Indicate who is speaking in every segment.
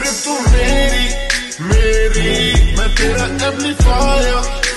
Speaker 1: तू मेरी मेरी मैं तेरा एम्पलीफायर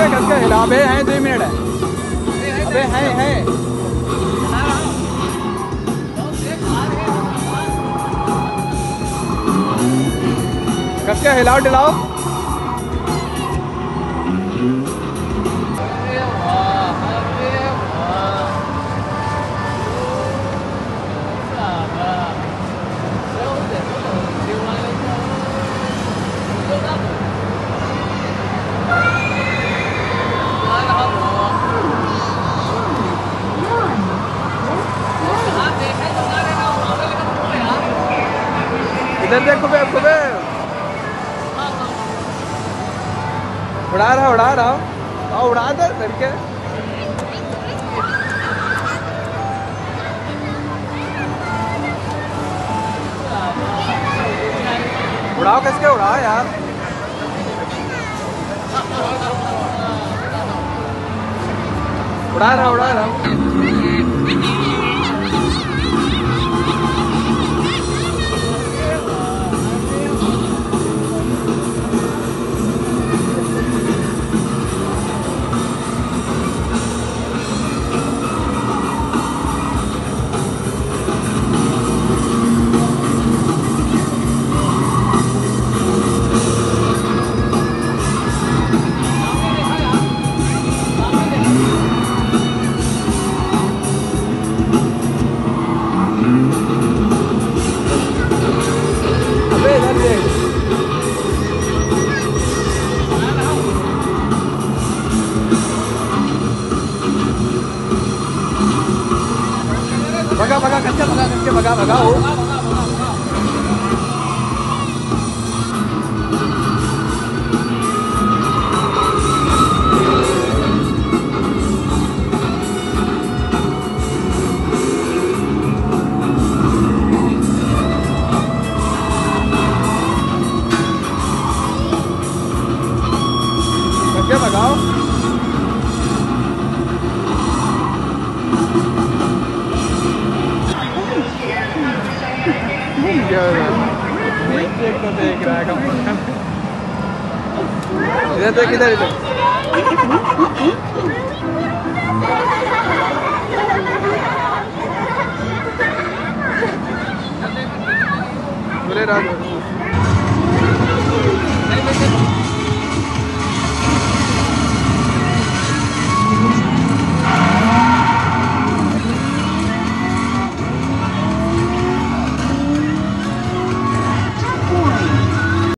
Speaker 2: हिला अबे हैं दो मिनट है। अबे हैं हैं। हिलाओ डिलाओ। इधर देखो बे आपको बे उड़ा रहा उड़ा रहा। आओ, उड़ा दे लड़के। उड़ाओ किसके, उड़ाओ यार। उड़ा रहा उड़ा रहा। pegar, pagar, cacete, pagar, cacete, pagar, pagar, ou... Legal. 絶対左だ。ブレラード。